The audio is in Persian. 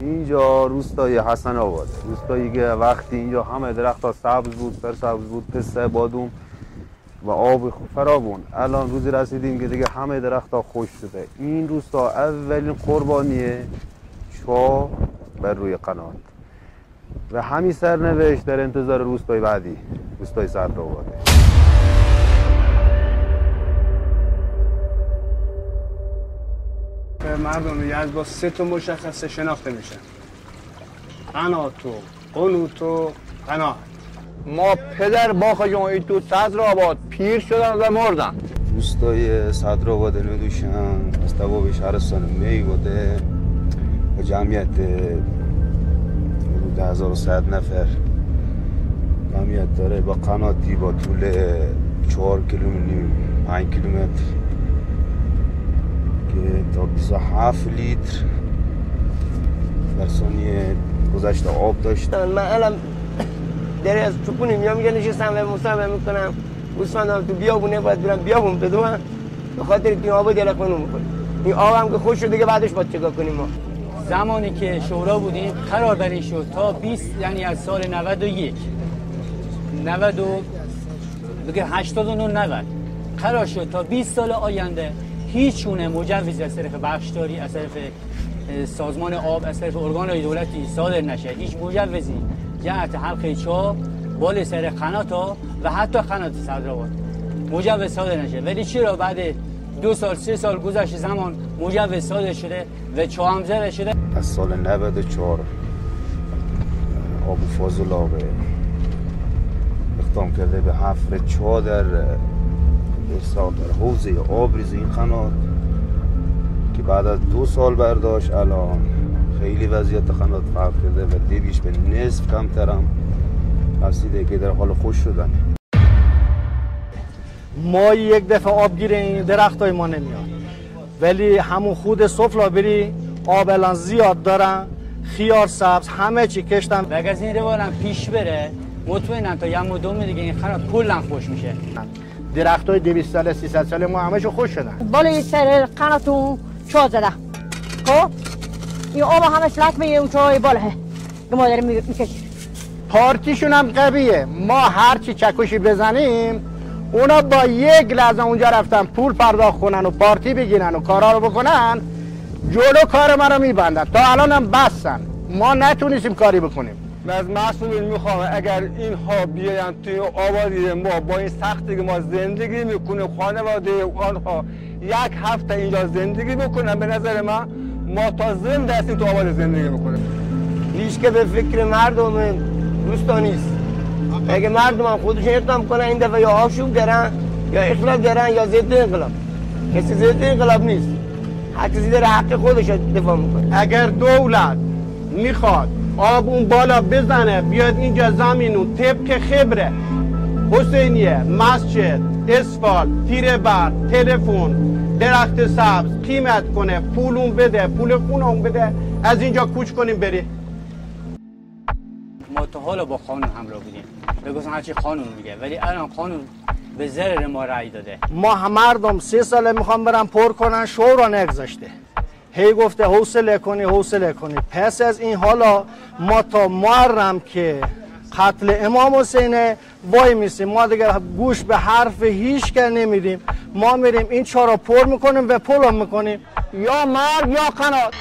اینجا روستای حسن آباد روستایی که وقتی اینجا همه درخت ها سبز بود سر سبز بود پسته بادوم و آب فراوون. الان روزی رسیدیم که دیگه همه درخت ها خوش شده. این روستا اولین قربانیه چا بر روی قنات. و همین سرنوشت در انتظار روستای بعدی روستای صدر آباده. مردم یزد با سه تا مشخصه شناخته میشن قناتو قنوتو قنات ما پدر باخ جمعی تو صدر آباد پیر شدن و مردن. روستای صدر آباد ندوشن از تواب شهرستان می بوده و جمعیت حدود 1100 نفر. جمعیت داره با قناتی با طول 4 کیلومتر 5 کیلومتر. 27 لیتر در ثانیه گذشت آب داشتن من الان داره از چپونی میام میگه نشستم و مصاحبه می‌کنم. گوسفندم تو بیابونه باید برم بیابون بدوم به خاطر این آب دل خونو می‌کنه. این آب هم که خوش شد دیگه بعدش باید چیکار کنیم ما؟ زمانی که شورا بودیم قرار بر شد تا 20 یعنی از سال 91 90 و بگه 89 90 قرار شد تا 20 سال آینده هیچ گونه مجوزی از طرف بخشداری از طرف سازمان آب از طرف ارگان دولتی صادر نشه. هیچ مجوزی. جهت حلقه چا بال سر قناتا و حتی قنات صدرآباد مجوز صادر نشه. ولی چرا بعد دو سال سه سال گذشت زمان مجوز صادر شده و زده شده؟ از سال 94 آبو فاضل آب اقدام کرده به حفر چا در سال در حوزه آبریز این قنات که بعد از دو سال برداشت الان خیلی وضعیت قنات فرق کرده و دیویش به نصف کمترم رسیده که در حال خوش شدن. ما یک دفعه آب گیر این درخت های ما نمیاد. ولی همون خود سفلا بری آب الان زیاد دارن خیار سبز همه چی کشتن. و اگر این روالم پیش بره. مطمئنم تا یه مدوم دیگه این خنات کلا خوش میشه. درخت های 200 ساله 300 ساله ما همشون خوش شدن. بالا سر قناتون چا زده خب؟ این آب همش لطمه اون چای بالا. که ما داریم می‌کشیم. پارتیشون هم قویه. ما هر چی چکشی بزنیم اونا با یک لحظه اونجا رفتن پول پرداخت کنن و پارتی بگیرن و کارا رو بکنن جلو کار ما رو میبندن. تا الان هم بستن. ما نتونستیم کاری بکنیم. از مسئولین می‌خوام اگر اینها بیاین توی آبادی ما با این سختی که ما زندگی می‌کنیم خانواده آنها یک هفته اینجا زندگی بکنن به نظر من ما تا زنده هستیم تو آباد زندگی می‌کنیم. هیچ که به فکر مردم دوستا نیست. اگه مردم هم خودشون اقدام کنن این دفعه یا آشوب دارن یا اخلاق دارن یا ضد انقلاب. کسی ضد انقلاب نیست. هر کسی داره حق خودش دفاع می‌کنه. اگر دولت می‌خواد آب اون بالا بزنه بیاد اینجا زمینو طبق خبره. حسینیه مسجد اسفال تیر بر تلفن درخت سبز قیمت کنه پولون بده پول خونمون بده. از اینجا کوچ کنیم بری ما تا حالا با قانون همراه بودیم. بگوزن هرچی قانون میگه ولی الان قانون به ضرر ما رأی داده. ما مردم سه ساله می‌خوام برم پر کنن شورا نگذاشته. هی گفته حوصله کنی حوصله کنی. پس از این حالا ما تا محرم که قتل امام حسینه وای میسیم. ما دیگه گوش به حرف هیچ که نمیدیم. ما میریم این چارا پر می‌کنیم و پلم می‌کنیم. یا مرگ یا قنات